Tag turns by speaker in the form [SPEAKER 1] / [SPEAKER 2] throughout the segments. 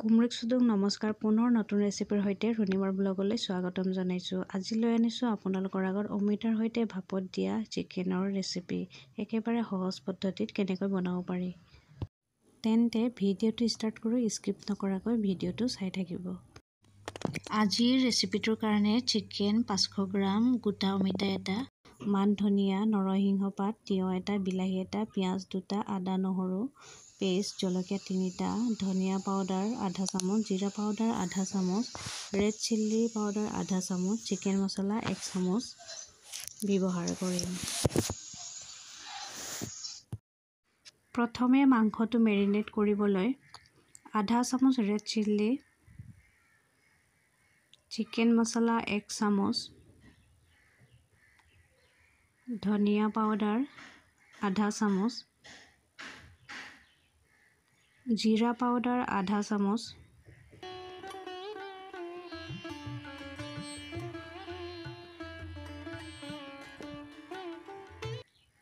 [SPEAKER 1] কুমৰিক চুদুক নমস্কাৰ পুনৰ নতুন ৰেচিপিৰ সৈতে ৰুণিমাৰ ব্লগলৈ স্বাগতম জনাইছোঁ। আজি লৈ আনিছোঁ আপোনালোকৰ আগত অমিতাৰ সৈতে ভাপত দিয়া চিকেনৰ ৰেচিপি। একেবাৰে সহজ পদ্ধতিত কেনেকৈ বনাব পাৰি? তেন্তে ভিডিঅ'টো ষ্টাৰ্ট কৰোঁ স্কিপ নকৰাকৈ ভিডিঅ'টো চাই থাকিব। আজিৰ ৰেচিপিটোৰ কাৰণে চিকেন পাঁচশ গ্ৰাম গোটা অমিতা এটা মান ধনিয়া নৰসিংহ পাত তিয়ঁহ এটা বিলাহী এটা পিঁয়াজ দুটা আদা নহৰু পেষ্ট জলকীয়া তিনিটা ধনিয়া পাউডাৰ আধা চামুচ জিৰা পাউডাৰ আধা চামুচ ৰেড চিলি পাউডাৰ আধা চামুচ চিকেন মছলা এক চামুচ ব্যৱহাৰ কৰিম। প্ৰথমে মাংসটো মেৰিনেট কৰিবলৈ আধা চামুচ ৰেড চিলি চিকেন মছলা এক চামুচ ধনিয়া পাউডাৰ আধা চামুচ। জিৰা পাউডাৰ আধা চামুচ।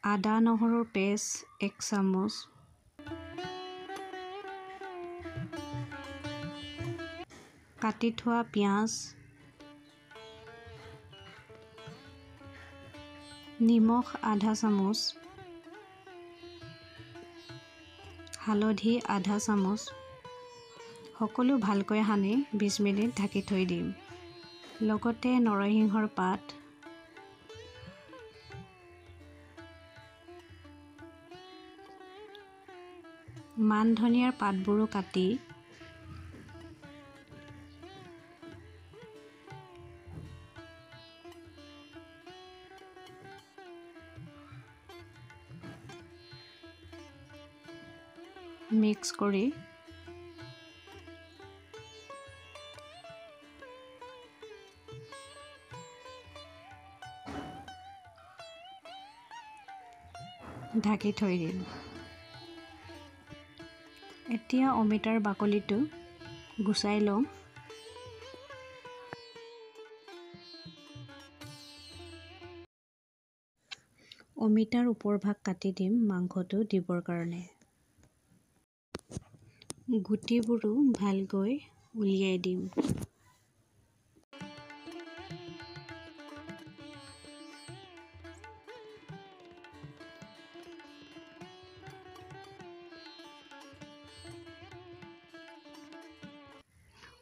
[SPEAKER 1] আদা নহৰুৰ পেষ্ট এক চামুচ। কাটি থোৱা পিঁয়াজ নিমখ আধা চামুচ। হালধি আধা চামুচ। সকলো ভালকৈ সানি বিছ মিনিট ঢাকি থৈ দিম। লগতে নৰসিংহৰ পাত। মান ধনিয়াৰ পাতবোৰো কাটি মিক্স কৰি ঢাকি থৈ দিম এতিয়া অমিতাৰ বাকলিটো গুচাই লওঁ। অমিতাৰ ওপৰভাগ কাটি দিম মাংসটো দিবৰ কাৰণে। গুটিবোৰো ভালকৈ উলিয়াই দিম।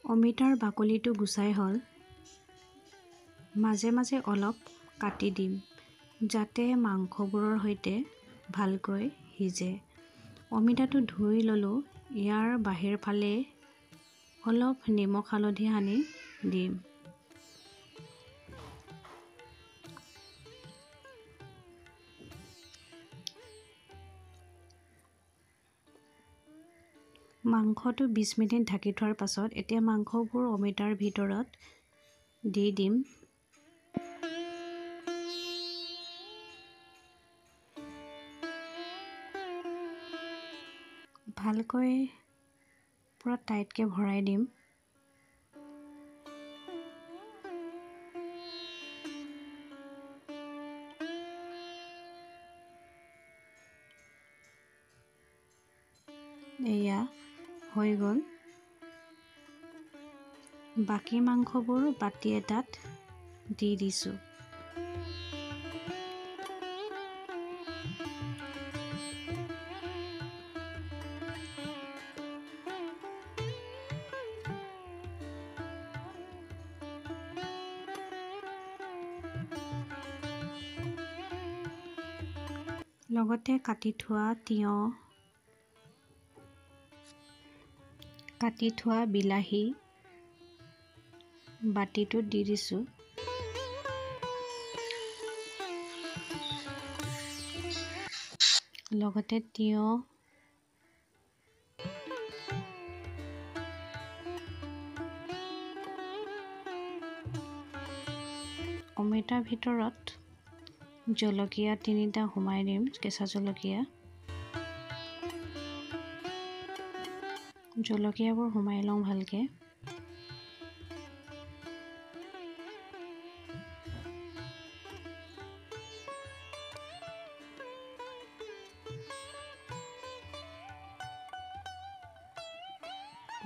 [SPEAKER 1] অমিতাৰ বাকলিটো গুচাই হ'ল। মাজে মাজে অলপ কাটি দিম যাতে মাংসবোৰৰ সৈতে ভালকৈ সিজে। অমিতাটো ধুই ল'লোঁ ইয়াৰ বাহিৰ ফালে অলপ নিমখ হালধি সানি দিম। মাংসটো বিছ মিনিট ঢাকি থোৱাৰ পাছত এতিয়া মাংসবোৰ অমিতাৰ ভিতৰত দি দিম। ভালকৈ পূৰা টাইটকৈ ভৰাই দিম। এয়া হৈ গ'ল। বাকী মাংসবোৰ বাতি এটাত দি দিছোঁ। লগতে কাটি থোৱা তিয়ঁহ কাটি থোৱা বিলাহী বাতিটোত দি দিছোঁ। লগতে তিয়ঁহ অমিতাৰ ভিতৰত জলকীয়া তিনিটা সোমাই দিম কেঁচা জলকীয়া। জলকীয়াবোৰ সোমাই লওঁ ভালকৈ।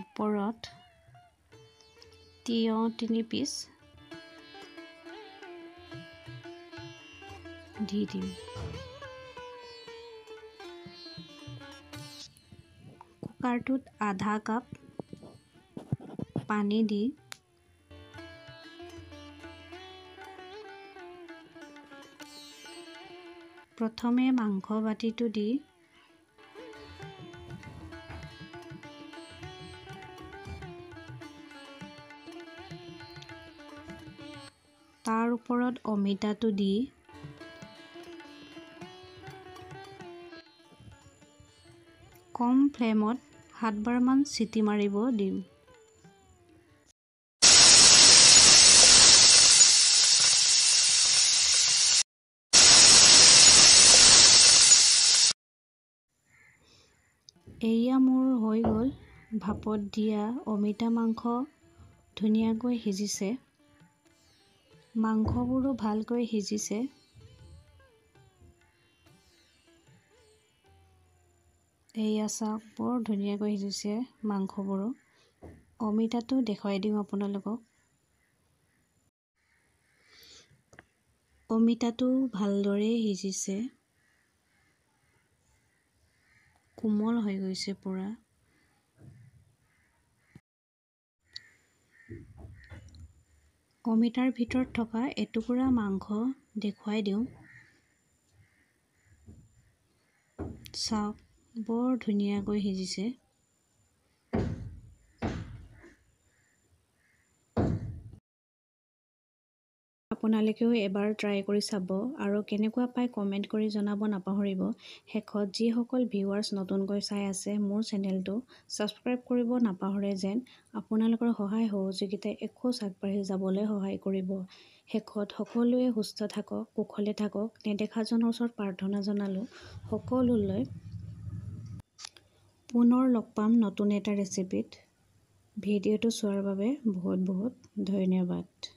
[SPEAKER 1] ওপৰত তিয়ঁহ তিনি পিচ। দি দিম কুকাৰটোত আধা কাপ পানী দি প্ৰথমে মাংস বাতিটো দি তাৰ ওপৰত অমিতাটো দি কম ফ্লেমত সাতবাৰমান চিটি মাৰিব দিম। এয়া মোৰ হৈ গ'ল ভাপত দিয়া অমিতা মাংস ধুনীয়াকৈ সিজিছে। মাংসবোৰো ভালকৈ সিজিছে। এয়া চাওক বৰ ধুনীয়াকৈ সিজিছে মাংসবোৰো। অমিতাটো দেখুৱাই দিওঁ আপোনালোকক। অমিতাটো ভালদৰে সিজিছে। কোমল হৈ গৈছে পূৰা। অমিতাৰ ভিতৰত থকা এটুকুৰা মাংস দেখুৱাই দিওঁ। চাওক বৰ ধুনীয়াকৈ সিজিছে। আপোনালোকেও এবাৰ ট্ৰাই কৰি চাব আৰু কেনেকুৱা পায় কমেণ্ট কৰি জনাব নাপাহৰিব। শেষত যিসকল ভিউৱাৰ্ছ নতুনকৈ চাই আছে মোৰ চেনেলটো ছাবস্ক্ৰাইব কৰিব নাপাহৰে যেন আপোনালোকৰ সহায় সহযোগিতাই এখোজ আগবাঢ়ি যাবলৈ সহায় কৰিব। শেষত সকলোৱে সুস্থ থাকক কুশলে থাকক নেদেখাজনৰ ওচৰত প্ৰাৰ্থনা জনালোঁ। সকলোলৈ পুনৰ লগ পাম নতুন এটা ৰেচিপিত ভিডিঅ'টো চোৱাৰ বাবে বহুত বহুত ধন্যবাদ।